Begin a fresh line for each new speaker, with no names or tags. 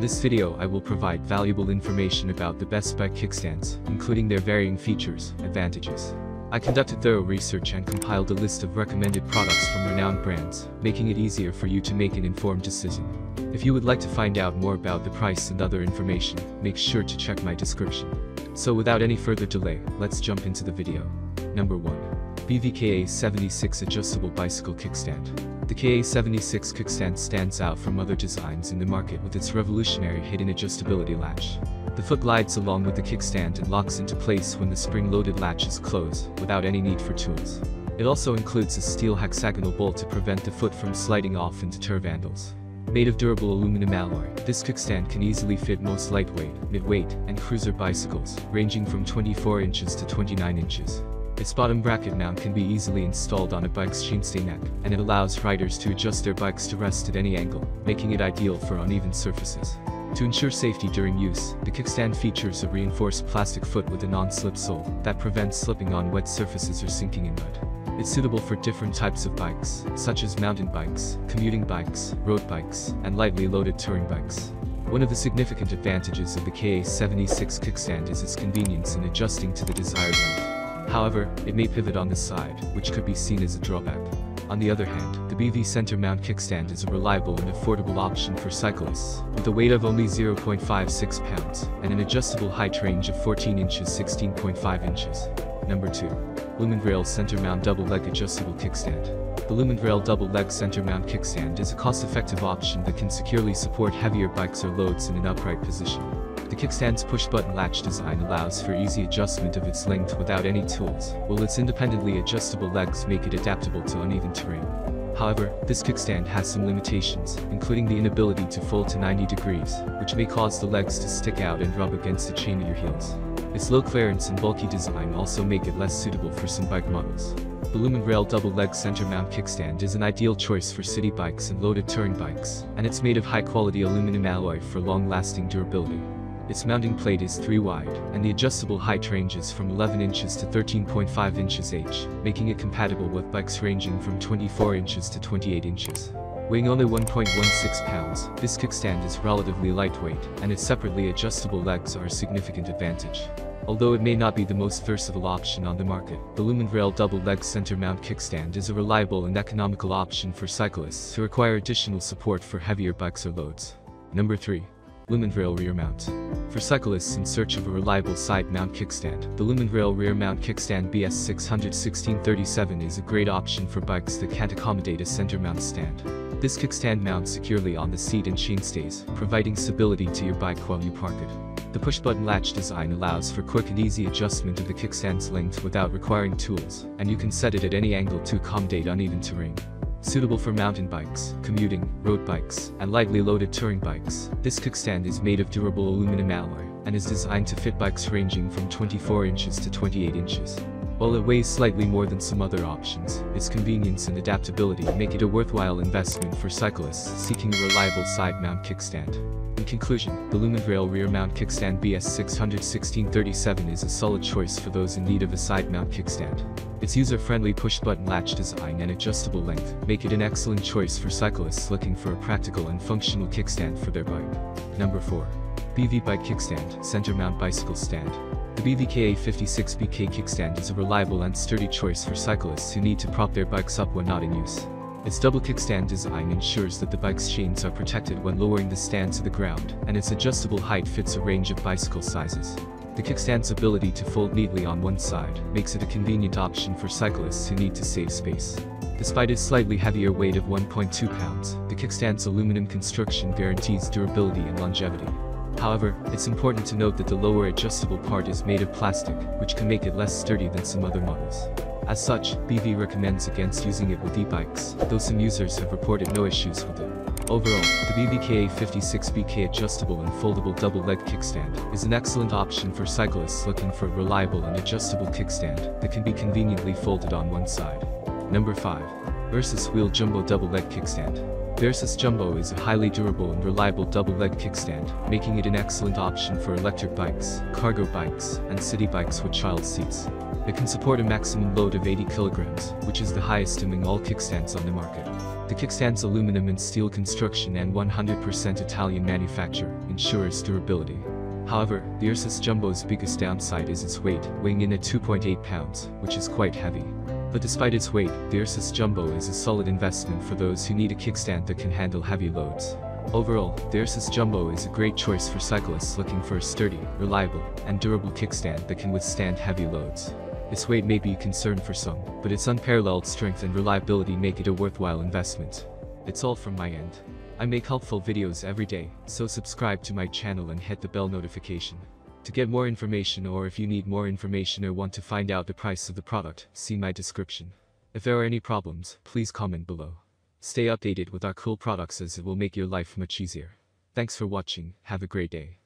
In this video I will provide valuable information about the best bike kickstands, including their varying features, advantages. I conducted thorough research and compiled a list of recommended products from renowned brands, making it easier for you to make an informed decision. If you would like to find out more about the price and other information, make sure to check my description. So without any further delay, let's jump into the video. Number 1. BVKA 76 Adjustable Bicycle Kickstand. The KA76 kickstand stands out from other designs in the market with its revolutionary hidden adjustability latch. The foot glides along with the kickstand and locks into place when the spring-loaded latch is closed, without any need for tools. It also includes a steel hexagonal bolt to prevent the foot from sliding off and deter vandals. Made of durable aluminum alloy, this kickstand can easily fit most lightweight, mid-weight, and cruiser bicycles, ranging from 24 inches to 29 inches. Its bottom bracket mount can be easily installed on a bike's chainstay neck, and it allows riders to adjust their bikes to rest at any angle, making it ideal for uneven surfaces. To ensure safety during use, the kickstand features a reinforced plastic foot with a non-slip sole that prevents slipping on wet surfaces or sinking in mud. It's suitable for different types of bikes, such as mountain bikes, commuting bikes, road bikes, and lightly loaded touring bikes. One of the significant advantages of the KA76 kickstand is its convenience in adjusting to the desired length. However, it may pivot on the side, which could be seen as a drawback. On the other hand, the BV center mount kickstand is a reliable and affordable option for cyclists, with a weight of only 0.56 pounds, and an adjustable height range of 14 inches 16.5 inches. Number 2. Lumintrail Center Mount Double Leg Adjustable Kickstand. The Lumintrail Double Leg Center Mount Kickstand is a cost-effective option that can securely support heavier bikes or loads in an upright position. The kickstand's push-button latch design allows for easy adjustment of its length without any tools, while its independently adjustable legs make it adaptable to uneven terrain. However, this kickstand has some limitations, including the inability to fold to 90 degrees, which may cause the legs to stick out and rub against the chain of your heels. Its low clearance and bulky design also make it less suitable for some bike models. The Lumintrail double leg center mount kickstand is an ideal choice for city bikes and loaded touring bikes, and it's made of high quality aluminum alloy for long-lasting durability. Its mounting plate is 3 wide, and the adjustable height ranges from 11 inches to 13.5 inches h, making it compatible with bikes ranging from 24 inches to 28 inches. Weighing only 1.16 pounds, this kickstand is relatively lightweight, and its separately adjustable legs are a significant advantage. Although it may not be the most versatile option on the market, the Lumintrail double-leg center mount kickstand is a reliable and economical option for cyclists who require additional support for heavier bikes or loads. Number 3. Lumintrail Rear Mount. For cyclists in search of a reliable side mount kickstand, the Lumintrail Rear Mount Kickstand BS61637 is a great option for bikes that can't accommodate a center mount stand. This kickstand mounts securely on the seat and chainstays, providing stability to your bike while you park it. The push-button latch design allows for quick and easy adjustment of the kickstand's length without requiring tools, and you can set it at any angle to accommodate uneven terrain. Suitable for mountain bikes, commuting, road bikes, and lightly loaded touring bikes, this kickstand is made of durable aluminum alloy, and is designed to fit bikes ranging from 24 inches to 28 inches. While it weighs slightly more than some other options, its convenience and adaptability make it a worthwhile investment for cyclists seeking a reliable side mount kickstand. In conclusion, the Lumintrail rear mount kickstand BS61637 is a solid choice for those in need of a side mount kickstand. Its user-friendly push-button latch design and adjustable length make it an excellent choice for cyclists looking for a practical and functional kickstand for their bike. Number 4. BV Bike Kickstand, Center Mount Bicycle Stand. The BVKA 56BK kickstand is a reliable and sturdy choice for cyclists who need to prop their bikes up when not in use. Its double kickstand design ensures that the bike's chains are protected when lowering the stand to the ground, and its adjustable height fits a range of bicycle sizes. The kickstand's ability to fold neatly on one side makes it a convenient option for cyclists who need to save space. Despite its slightly heavier weight of 1.2 pounds, the kickstand's aluminum construction guarantees durability and longevity. However, it's important to note that the lower adjustable part is made of plastic, which can make it less sturdy than some other models. As such, BV recommends against using it with e-bikes, though some users have reported no issues with it. Overall, the BVKA 56BK adjustable and foldable double leg kickstand is an excellent option for cyclists looking for a reliable and adjustable kickstand that can be conveniently folded on one side. Number 5. Ursus Wheel Jumbo Double Leg Kickstand. Ursus Jumbo is a highly durable and reliable double leg kickstand, making it an excellent option for electric bikes, cargo bikes, and city bikes with child seats. It can support a maximum load of 80 kilograms, which is the highest among all kickstands on the market. The kickstand's aluminum and steel construction and 100% Italian manufacture ensures durability. However, the Ursus Jumbo's biggest downside is its weight, weighing in at 2.8 pounds, which is quite heavy. But despite its weight, the Ursus Jumbo is a solid investment for those who need a kickstand that can handle heavy loads. Overall, the Ursus Jumbo is a great choice for cyclists looking for a sturdy, reliable, and durable kickstand that can withstand heavy loads. Its weight may be a concern for some, but its unparalleled strength and reliability make it a worthwhile investment. It's all from my end. I make helpful videos every day, so subscribe to my channel and hit the bell notification. To get more information or if you need more information or want to find out the price of the product, see my description. If there are any problems, please comment below. Stay updated with our cool products as it will make your life much easier. Thanks for watching, have a great day.